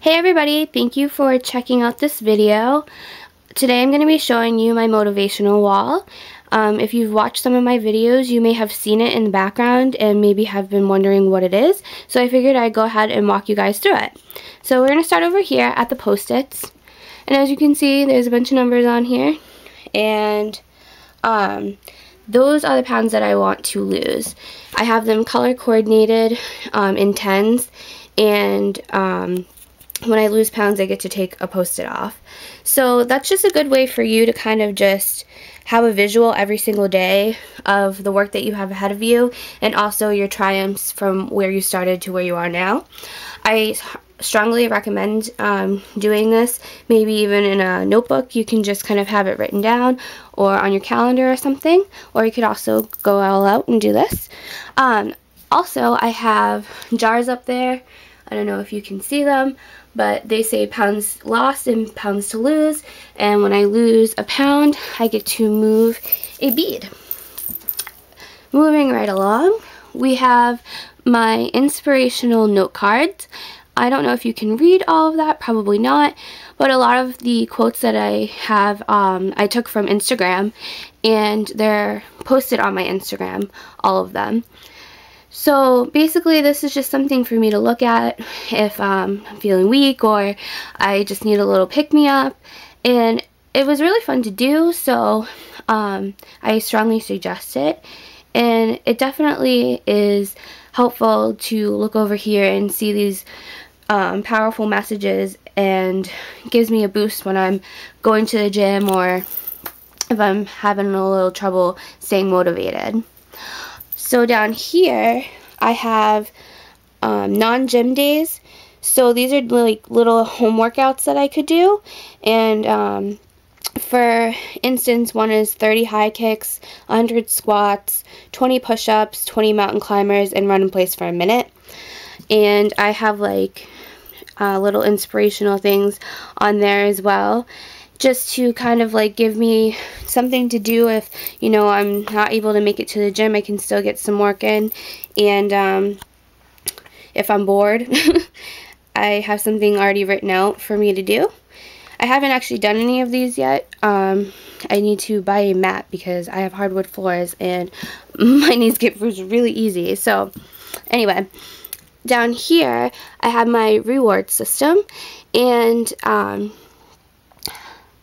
Hey everybody, thank you for checking out this video. Today I'm going to be showing you my motivational wall. Um, if you've watched some of my videos, you may have seen it in the background and maybe have been wondering what it is. So I figured I'd go ahead and walk you guys through it. So we're going to start over here at the post-its. And as you can see, there's a bunch of numbers on here. And um, those are the pounds that I want to lose. I have them color coordinated um, in tens. And um, when I lose pounds, I get to take a post-it off. So that's just a good way for you to kind of just have a visual every single day of the work that you have ahead of you and also your triumphs from where you started to where you are now. I strongly recommend um, doing this, maybe even in a notebook. You can just kind of have it written down or on your calendar or something, or you could also go all out and do this. Um, also, I have jars up there. I don't know if you can see them, but they say pounds lost and pounds to lose and when I lose a pound I get to move a bead. Moving right along we have my inspirational note cards. I don't know if you can read all of that, probably not, but a lot of the quotes that I have um, I took from Instagram and they're posted on my Instagram, all of them. So basically this is just something for me to look at if um, I'm feeling weak or I just need a little pick-me-up. And it was really fun to do, so um, I strongly suggest it. And it definitely is helpful to look over here and see these um, powerful messages and gives me a boost when I'm going to the gym or if I'm having a little trouble staying motivated. So down here, I have um, non-gym days. So these are like little home workouts that I could do. And um, for instance, one is 30 high kicks, 100 squats, 20 push-ups, 20 mountain climbers, and run in place for a minute. And I have like uh, little inspirational things on there as well just to kind of like give me something to do if you know I'm not able to make it to the gym I can still get some work in. And um, if I'm bored I have something already written out for me to do. I haven't actually done any of these yet. Um, I need to buy a mat because I have hardwood floors and my knees get bruised really easy. So anyway down here I have my reward system. And um,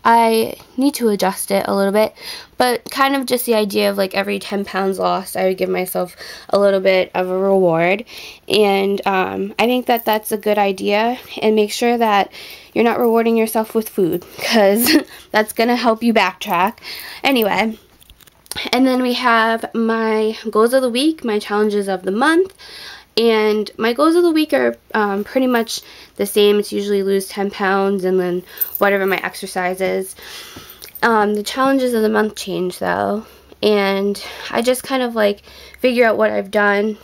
I need to adjust it a little bit, but kind of just the idea of like every 10 pounds lost, I would give myself a little bit of a reward. And um, I think that that's a good idea. And make sure that you're not rewarding yourself with food because that's going to help you backtrack. Anyway, and then we have my goals of the week, my challenges of the month. And my goals of the week are um, pretty much the same. It's usually lose 10 pounds and then whatever my exercise is. Um, the challenges of the month change though. And I just kind of like figure out what I've done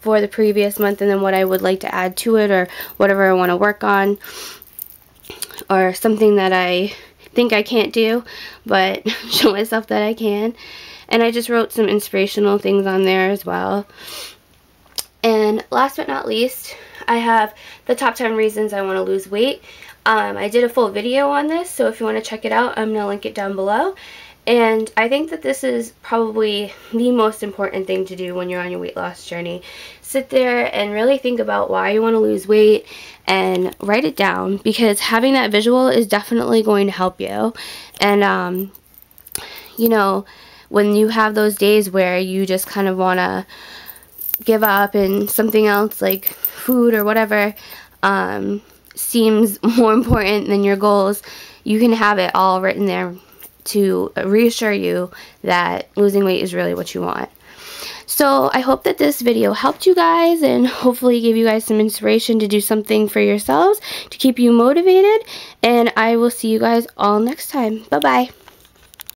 for the previous month and then what I would like to add to it or whatever I want to work on. Or something that I think I can't do, but show myself that I can. And I just wrote some inspirational things on there as well. And last but not least, I have the top 10 reasons I want to lose weight. Um, I did a full video on this, so if you want to check it out, I'm going to link it down below. And I think that this is probably the most important thing to do when you're on your weight loss journey. Sit there and really think about why you want to lose weight and write it down because having that visual is definitely going to help you. And, um, you know, when you have those days where you just kind of want to give up and something else like food or whatever um, seems more important than your goals, you can have it all written there to reassure you that losing weight is really what you want. So I hope that this video helped you guys and hopefully gave you guys some inspiration to do something for yourselves to keep you motivated. And I will see you guys all next time. Bye-bye.